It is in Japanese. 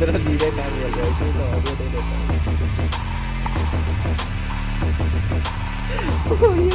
टाइम मिल रहा है इसलिए तो ऑडियो दे देता हूँ